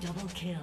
Double kill.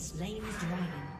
slain the dragon.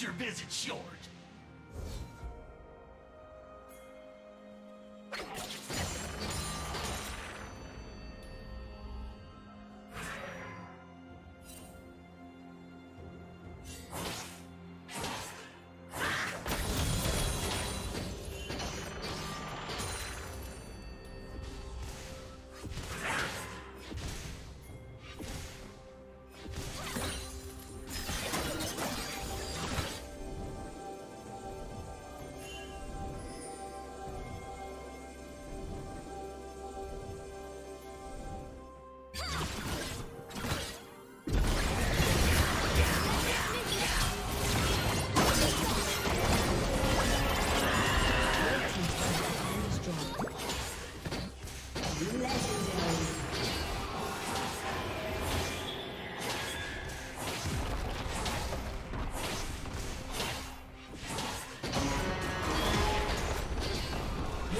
Your visit short.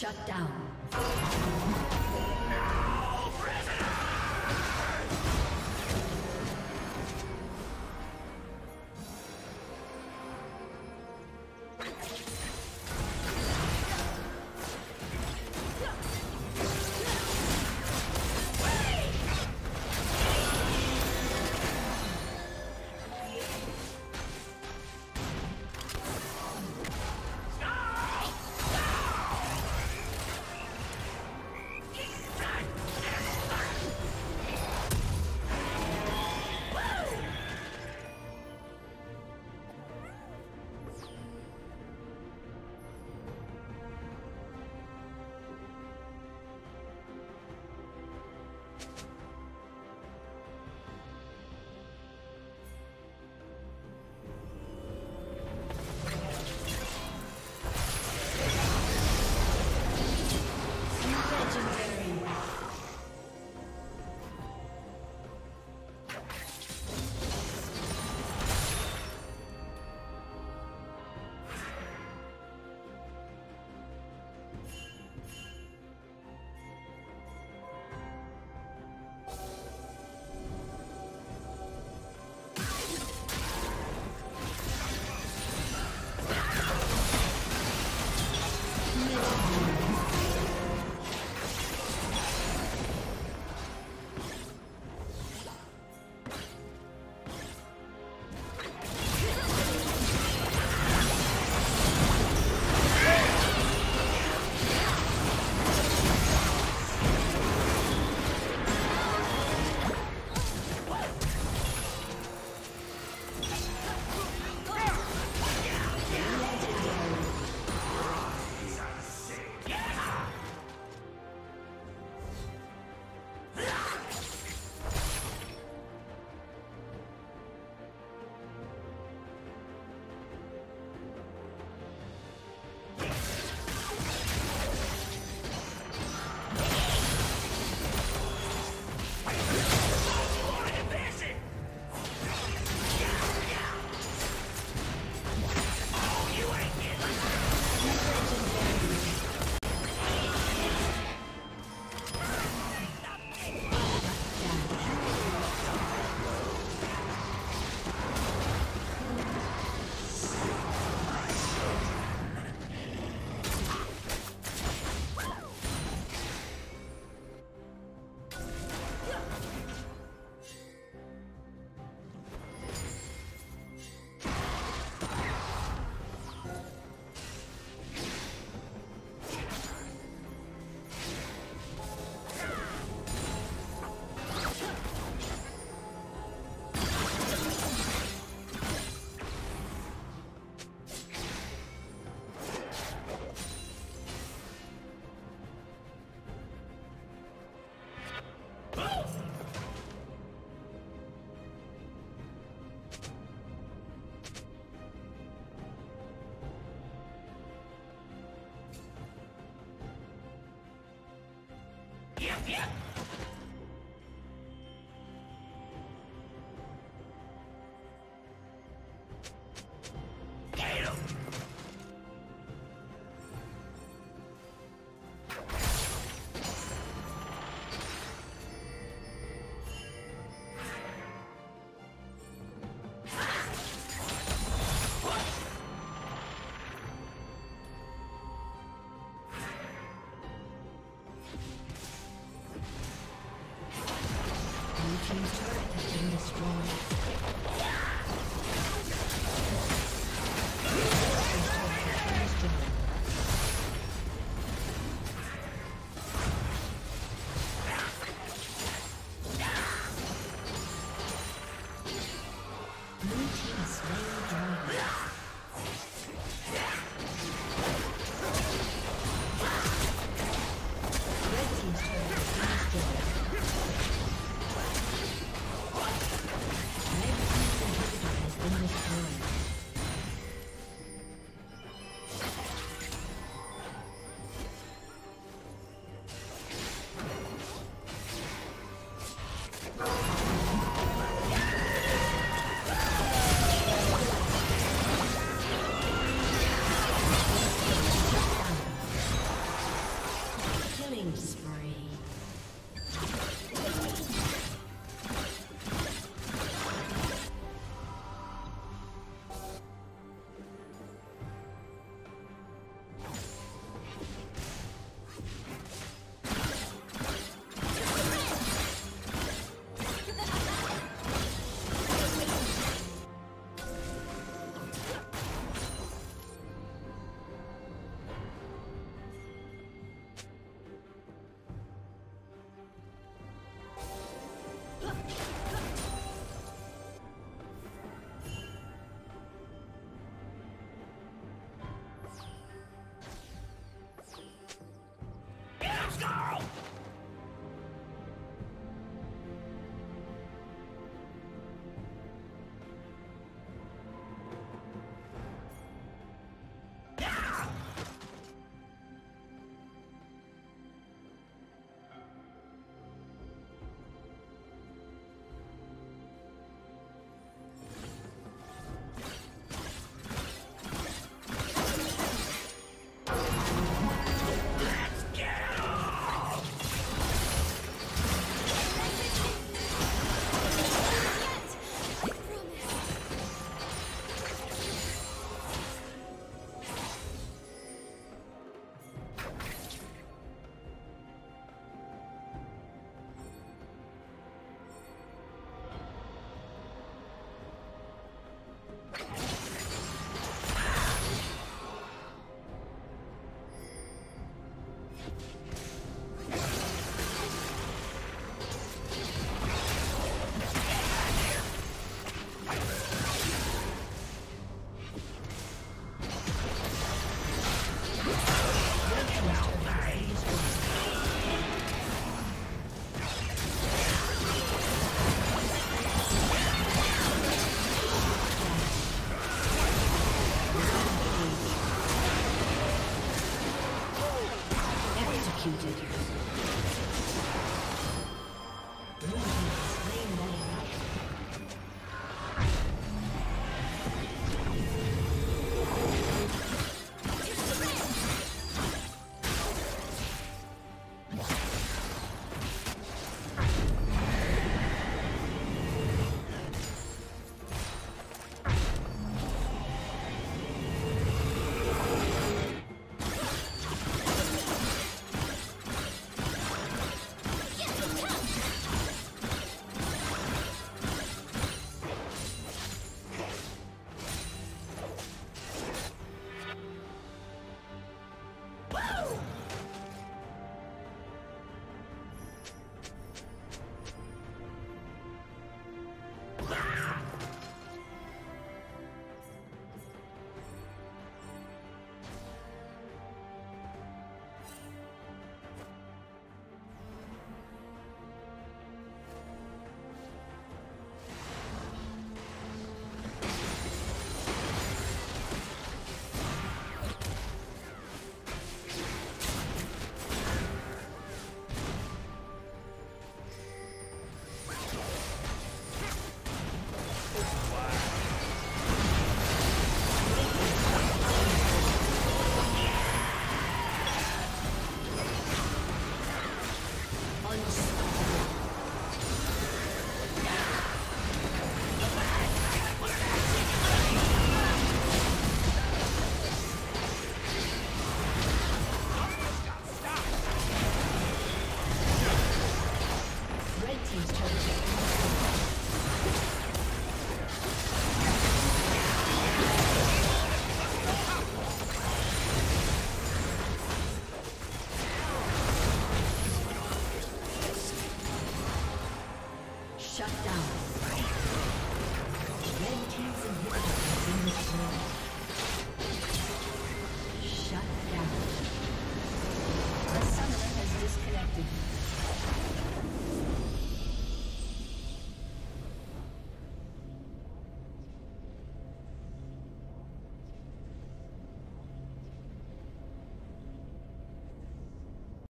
Shut down. Yeah.